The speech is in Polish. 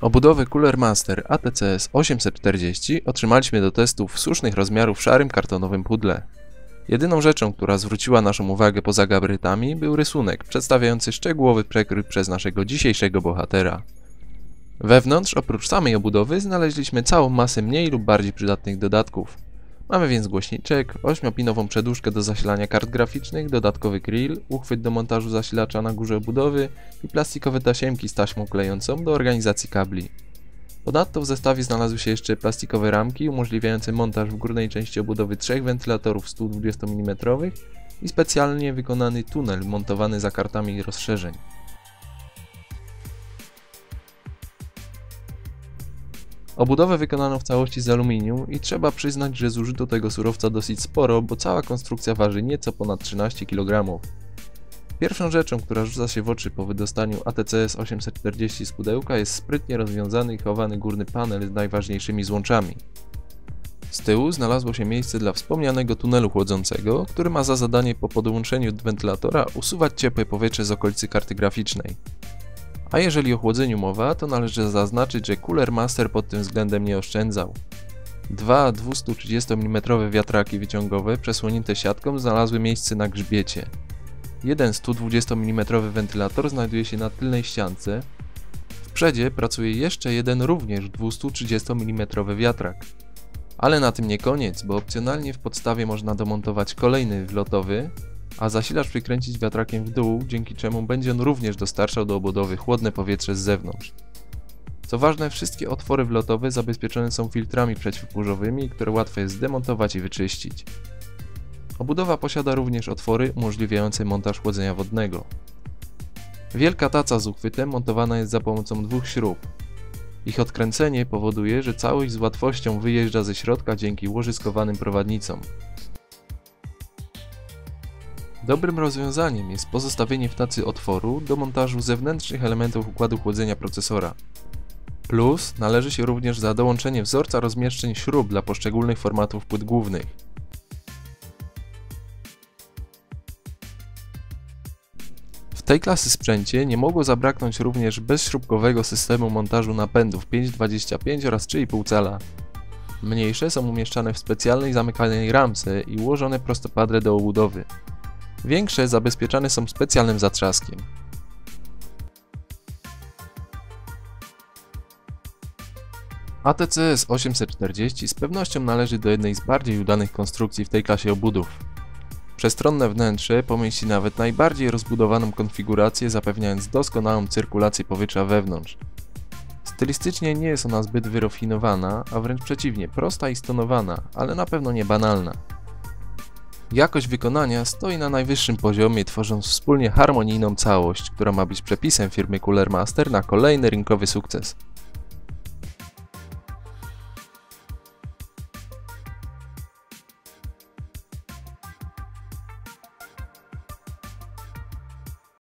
Obudowy Cooler Master ATCS 840 otrzymaliśmy do testów słusznych rozmiarów w szarym kartonowym pudle. Jedyną rzeczą, która zwróciła naszą uwagę poza gabarytami, był rysunek przedstawiający szczegółowy przekrój przez naszego dzisiejszego bohatera. Wewnątrz, oprócz samej obudowy, znaleźliśmy całą masę mniej lub bardziej przydatnych dodatków. Mamy więc głośniczek, 8-pinową przedłużkę do zasilania kart graficznych, dodatkowy grill, uchwyt do montażu zasilacza na górze obudowy i plastikowe tasiemki z taśmą klejącą do organizacji kabli. Ponadto w zestawie znalazły się jeszcze plastikowe ramki umożliwiające montaż w górnej części obudowy trzech wentylatorów 120 mm i specjalnie wykonany tunel montowany za kartami rozszerzeń. Obudowę wykonano w całości z aluminium i trzeba przyznać, że zużyto tego surowca dosyć sporo, bo cała konstrukcja waży nieco ponad 13 kg. Pierwszą rzeczą, która rzuca się w oczy po wydostaniu ATCS 840 z pudełka jest sprytnie rozwiązany i chowany górny panel z najważniejszymi złączami. Z tyłu znalazło się miejsce dla wspomnianego tunelu chłodzącego, który ma za zadanie po podłączeniu wentylatora usuwać ciepłe powietrze z okolicy karty graficznej. A jeżeli o chłodzeniu mowa, to należy zaznaczyć, że Cooler Master pod tym względem nie oszczędzał. Dwa 230 mm wiatraki wyciągowe przesłonięte siatką znalazły miejsce na grzbiecie. Jeden 120 mm wentylator znajduje się na tylnej ściance. W przedzie pracuje jeszcze jeden również 230 mm wiatrak. Ale na tym nie koniec, bo opcjonalnie w podstawie można domontować kolejny wlotowy, a zasilacz przykręcić wiatrakiem w dół, dzięki czemu będzie on również dostarczał do obudowy chłodne powietrze z zewnątrz. Co ważne, wszystkie otwory wlotowe zabezpieczone są filtrami przeciwburzowymi, które łatwo jest zdemontować i wyczyścić. Obudowa posiada również otwory umożliwiające montaż chłodzenia wodnego. Wielka taca z uchwytem montowana jest za pomocą dwóch śrub. Ich odkręcenie powoduje, że całość z łatwością wyjeżdża ze środka dzięki łożyskowanym prowadnicom. Dobrym rozwiązaniem jest pozostawienie w tacy otworu do montażu zewnętrznych elementów układu chłodzenia procesora. Plus należy się również za dołączenie wzorca rozmieszczeń śrub dla poszczególnych formatów płyt głównych. W tej klasy sprzęcie nie mogło zabraknąć również bezśrubkowego systemu montażu napędów 5.25 oraz 3,5 cala. Mniejsze są umieszczane w specjalnej zamykanej ramce i ułożone prostopadle do obudowy. Większe zabezpieczane są specjalnym zatrzaskiem. ATCS 840 z pewnością należy do jednej z bardziej udanych konstrukcji w tej klasie obudów. Przestronne wnętrze pomieści nawet najbardziej rozbudowaną konfigurację, zapewniając doskonałą cyrkulację powietrza wewnątrz. Stylistycznie nie jest ona zbyt wyrafinowana, a wręcz przeciwnie, prosta i stonowana, ale na pewno nie banalna. Jakość wykonania stoi na najwyższym poziomie, tworząc wspólnie harmonijną całość, która ma być przepisem firmy Cooler Master na kolejny rynkowy sukces.